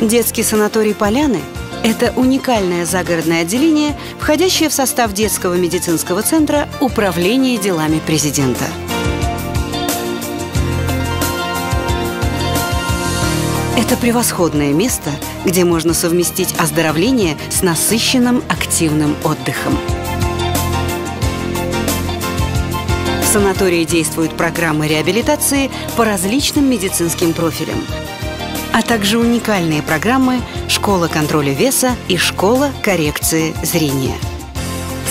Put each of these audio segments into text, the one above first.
Детский санаторий «Поляны» – это уникальное загородное отделение, входящее в состав детского медицинского центра Управления делами президента. Это превосходное место, где можно совместить оздоровление с насыщенным активным отдыхом. В санатории действуют программы реабилитации по различным медицинским профилям, а также уникальные программы «Школа контроля веса» и «Школа коррекции зрения».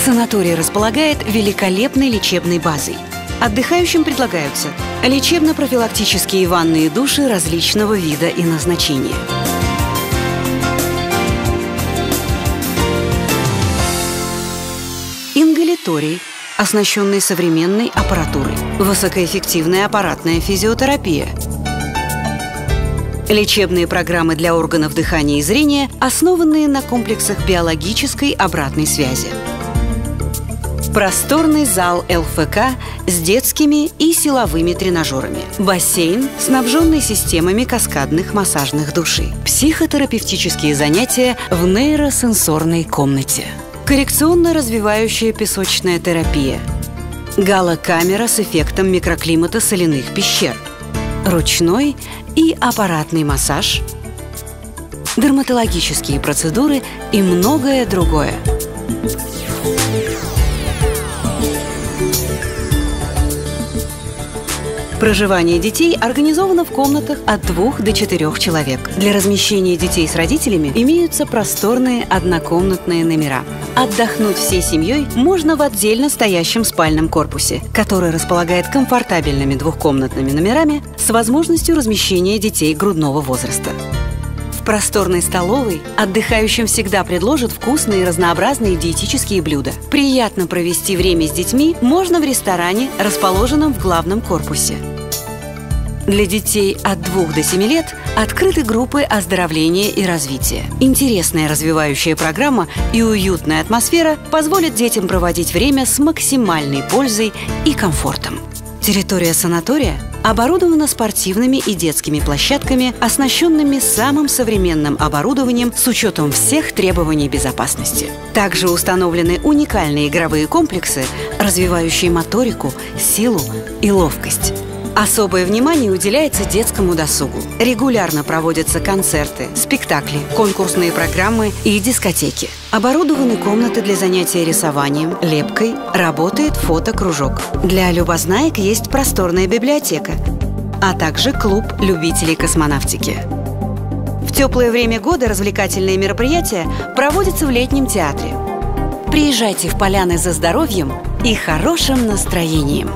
Санаторий располагает великолепной лечебной базой. Отдыхающим предлагаются лечебно-профилактические ванные души различного вида и назначения. Ингаляторий, оснащенный современной аппаратурой. Высокоэффективная аппаратная физиотерапия – Лечебные программы для органов дыхания и зрения, основанные на комплексах биологической обратной связи. Просторный зал ЛФК с детскими и силовыми тренажерами. Бассейн, снабженный системами каскадных массажных душей. Психотерапевтические занятия в нейросенсорной комнате. Коррекционно-развивающая песочная терапия. Галокамера с эффектом микроклимата соляных пещер. Ручной и аппаратный массаж, дерматологические процедуры и многое другое. Проживание детей организовано в комнатах от двух до четырех человек. Для размещения детей с родителями имеются просторные однокомнатные номера. Отдохнуть всей семьей можно в отдельно стоящем спальном корпусе, который располагает комфортабельными двухкомнатными номерами с возможностью размещения детей грудного возраста. Просторной столовой отдыхающим всегда предложат вкусные и разнообразные диетические блюда. Приятно провести время с детьми можно в ресторане, расположенном в главном корпусе. Для детей от 2 до 7 лет открыты группы оздоровления и развития. Интересная развивающая программа и уютная атмосфера позволят детям проводить время с максимальной пользой и комфортом. Территория санатория оборудована спортивными и детскими площадками, оснащенными самым современным оборудованием с учетом всех требований безопасности. Также установлены уникальные игровые комплексы, развивающие моторику, силу и ловкость. Особое внимание уделяется детскому досугу. Регулярно проводятся концерты, спектакли, конкурсные программы и дискотеки. Оборудованы комнаты для занятия рисованием, лепкой, работает фотокружок. Для любознаек есть просторная библиотека, а также клуб любителей космонавтики. В теплое время года развлекательные мероприятия проводятся в летнем театре. Приезжайте в Поляны за здоровьем и хорошим настроением.